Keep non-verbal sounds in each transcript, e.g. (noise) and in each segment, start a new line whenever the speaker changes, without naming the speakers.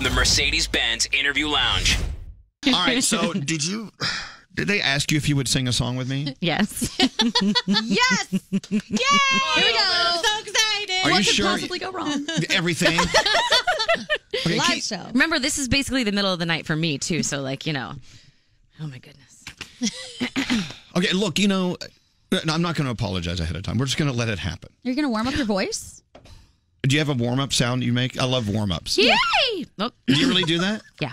The Mercedes Benz Interview Lounge.
All right. So, did you? Did they ask you if you would sing a song with me?
Yes. (laughs)
yes. Yay! Here we go. So excited.
Are you
what could
sure?
possibly go wrong? (laughs)
Everything. (laughs) Okay,
Live
keep-
show.
Remember, this is basically the middle of the night for me too. So, like, you know, oh my goodness. (coughs)
Okay, look, you know, I'm not going to apologize ahead of time. We're just going to let it happen.
You're gonna warm up your voice.
Do you have a warm up sound you make? I love warm ups.
Yay! Oh,
Do you really do that? (laughs)
yeah.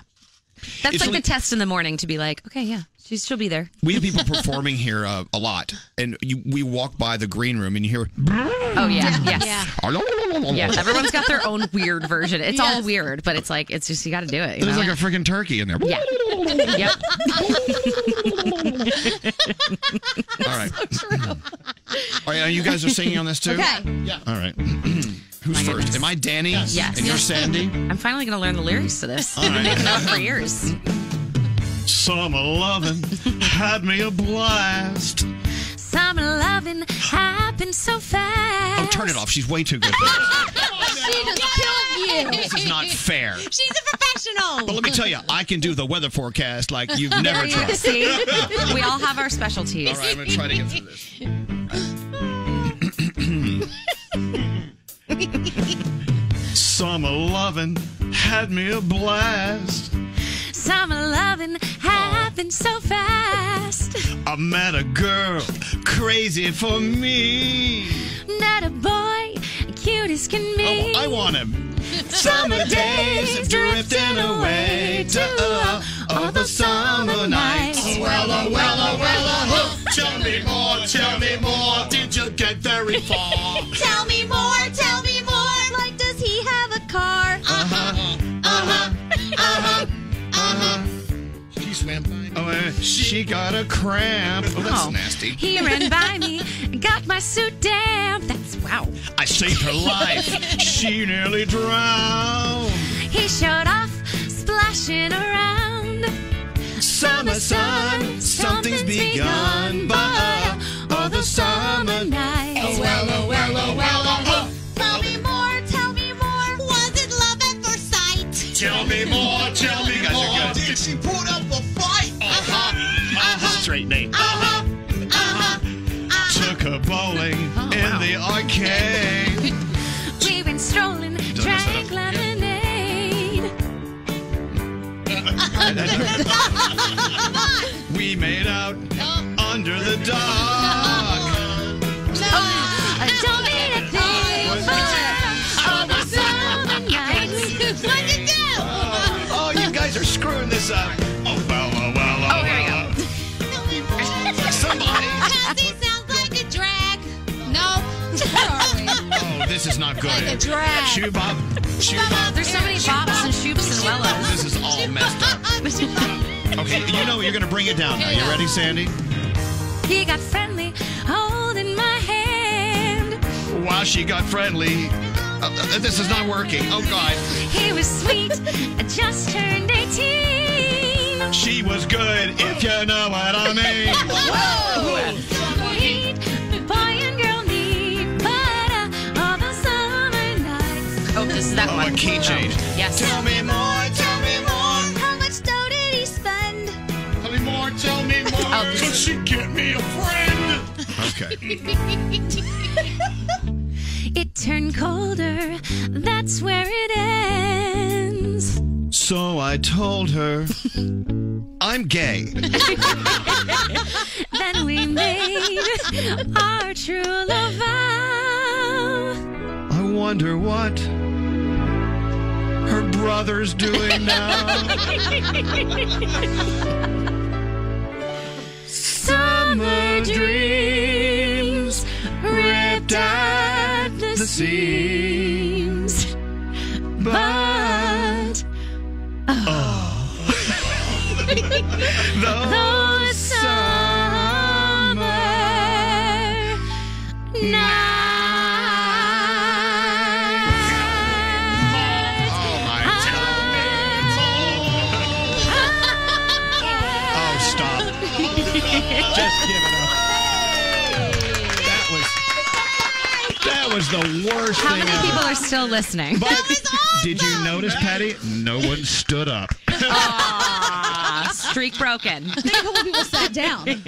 That's
It's
like
like-
the test in the morning to be like, okay, yeah, she's she'll be there.
We have people (laughs) performing here uh, a lot, and you, we walk by the green room and you hear.
Oh yeah, (laughs) yes.
Yeah.
Yeah, everyone's got their own weird version. It's all weird, but it's like it's just you got to do it. You
There's
know?
like a freaking turkey in there.
yeah. yep.
All right. All right, you guys are singing on this too?
Okay.
Yeah. All right. (clears throat) Who's first? Am I Danny?
Yes.
And you're Sandy?
I'm finally gonna learn the lyrics to this.
All
I've been
right.
making it up for years.
Summer loving had me a blast.
Summer loving happened so fast.
Oh, turn it off. She's way too good for this. (laughs)
She just killed you.
This is not fair.
She's a professional.
But let me tell you, I can do the weather forecast like you've never tried.
See, (laughs) we all have our specialties.
All right, I'm going to try to get through this. (laughs) Summer loving had me a blast.
Summer loving happened so fast.
I met a girl crazy for me.
Not a boy, cute as can
Oh,
be.
I want him. Summer days drifting away to uh, all the summer nights. Well, oh, well, oh, well, oh, tell me more, tell me more. Did you get very far?
Tell
she got a cramp. Oh, that's
Oh.
nasty.
He ran by me, got my suit damp. That's wow.
I saved her life. she nearly drowned.
He showed off, splashing around.
Summer sun, something's begun. by all the summer Straight name.
Uh-huh. Uh-huh.
Took her bowling in the arcade.
We went strolling, drank lemonade. (laughs)
we made out under the dock.
I don't a thing for all the summer (laughs) nights.
What'd you do?
Oh, you guys are screwing this up. Is not good.
Like a drag.
Shoe bob. Shoe bob.
There's so many bops and shoops and wellos.
This is all messed up. Okay, you know you're going to bring it down now. You ready, Sandy?
He got friendly, holding my hand.
Wow, she got friendly. Uh, uh, this is not working. Oh, God.
He was sweet, I just turned 18.
She was good, if you know what
that
Oh,
one.
a key change.
Yes.
Tell me more, tell me more.
How much dough did he spend?
Tell me more, tell me (laughs) more.
Oh, this-
she get me a friend? Okay. (laughs)
It turned colder, that's where it ends.
So I told her, (laughs) I'm gay.
Then we made our true love vow.
I wonder what her brother's doing now. Summer dreams ripped at the seams. But oh, (laughs) the Just give it up. That was that was was the worst
How
thing
many
ever.
people are still listening?
But did you notice, Patti? No one stood up. (laughs)
Aw, streak broken.
I think a couple people sat down.